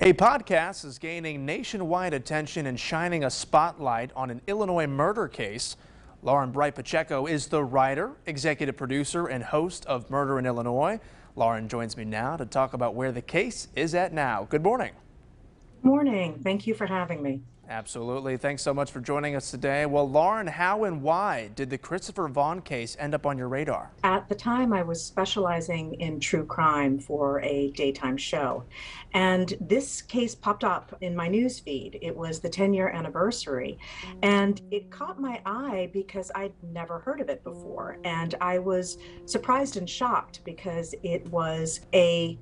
A podcast is gaining nationwide attention and shining a spotlight on an Illinois murder case. Lauren Bright Pacheco is the writer, executive producer, and host of Murder in Illinois. Lauren joins me now to talk about where the case is at now. Good morning. Morning. Thank you for having me. Absolutely. Thanks so much for joining us today. Well, Lauren, how and why did the Christopher Vaughn case end up on your radar? At the time, I was specializing in true crime for a daytime show. And this case popped up in my news feed. It was the 10 year anniversary. And it caught my eye because I'd never heard of it before. And I was surprised and shocked because it was a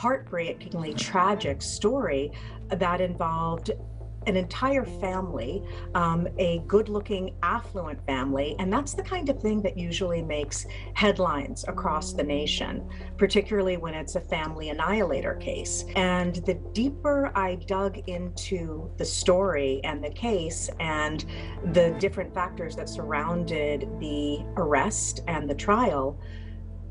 heartbreakingly tragic story that involved an entire family, um, a good looking, affluent family. And that's the kind of thing that usually makes headlines across the nation, particularly when it's a family annihilator case. And the deeper I dug into the story and the case and the different factors that surrounded the arrest and the trial,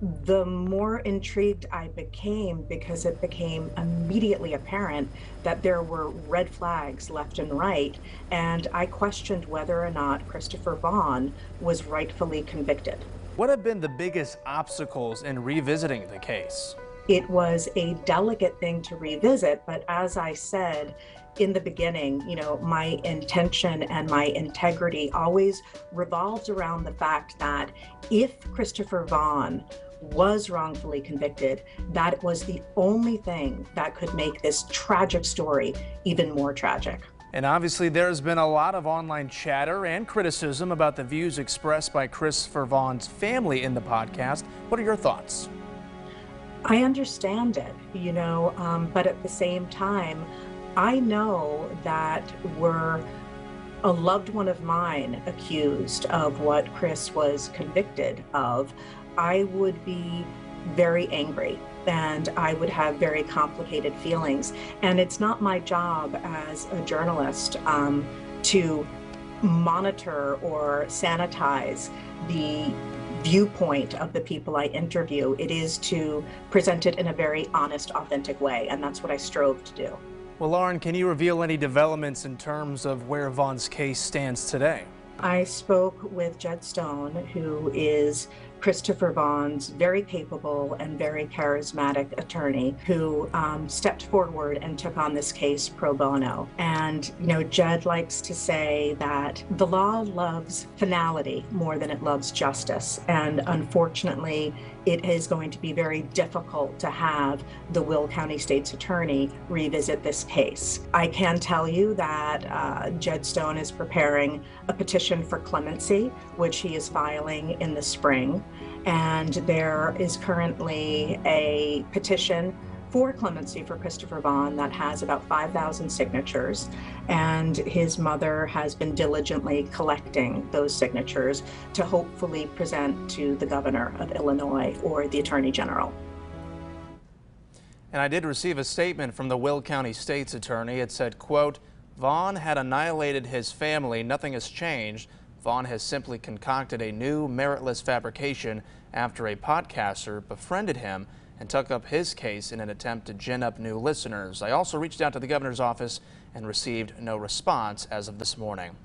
the more intrigued I became because it became immediately apparent that there were red flags left and right. And I questioned whether or not Christopher Vaughn was rightfully convicted. What have been the biggest obstacles in revisiting the case? It was a delicate thing to revisit, but as I said, in the beginning, you know, my intention and my integrity always revolves around the fact that if Christopher Vaughn was wrongfully convicted, that was the only thing that could make this tragic story even more tragic. And obviously, there's been a lot of online chatter and criticism about the views expressed by Christopher Vaughn's family in the podcast. What are your thoughts? I understand it, you know, um, but at the same time, I know that we're a loved one of mine accused of what Chris was convicted of. I would be very angry and I would have very complicated feelings. And it's not my job as a journalist um, to monitor or sanitize the viewpoint of the people I interview. It is to present it in a very honest, authentic way. And that's what I strove to do. Well, Lauren, can you reveal any developments in terms of where Vaughn's case stands today? I spoke with Jed Stone, who is Christopher Vaughn's very capable and very charismatic attorney who um, stepped forward and took on this case pro bono. And, you know, Jed likes to say that the law loves finality more than it loves justice. And unfortunately, it is going to be very difficult to have the Will County State's Attorney revisit this case. I can tell you that uh, Jed Stone is preparing a petition for clemency, which he is filing in the spring. And there is currently a petition for clemency for Christopher Vaughn that has about 5,000 signatures. And his mother has been diligently collecting those signatures to hopefully present to the governor of Illinois or the attorney general. And I did receive a statement from the Will County State's attorney. It said, quote, Vaughn had annihilated his family. Nothing has changed. Vaughn has simply concocted a new meritless fabrication after a podcaster befriended him and took up his case in an attempt to gin up new listeners. I also reached out to the governor's office and received no response as of this morning.